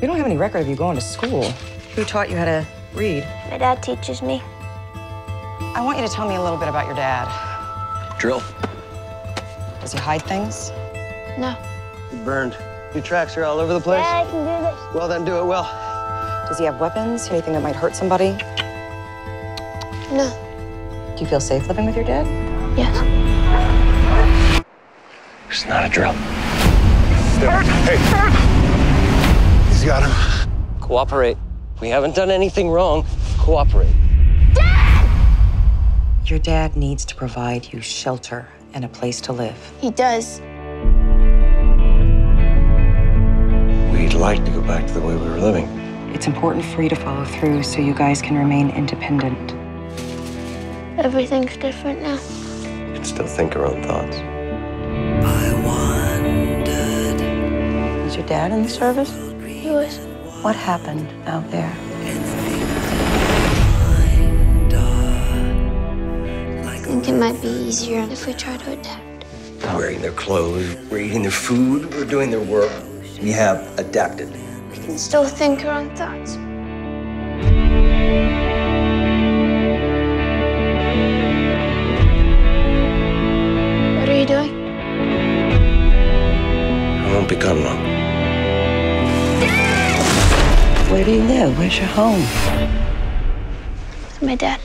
We don't have any record of you going to school. Who taught you how to read? My dad teaches me. I want you to tell me a little bit about your dad. Drill. Does he hide things? No. You burned. Your tracks are all over the place. Dad, I can do this. Well, then do it well. Does he have weapons? Anything that might hurt somebody? No. Do you feel safe living with your dad? Yes. It's not a drill. Hey! He's got him. Cooperate. We haven't done anything wrong. Cooperate. Dad! Your dad needs to provide you shelter and a place to live. He does. We'd like to go back to the way we were living. It's important for you to follow through so you guys can remain independent. Everything's different now. You can still think your own thoughts. Was your dad in the service? He was. What happened out there? I think it might be easier if we try to adapt. We're wearing their clothes, we're eating their food, we're doing their work. We have adapted. We can still think our own thoughts. What are you doing? I won't become one. Where do you live? Where's your home? My dad.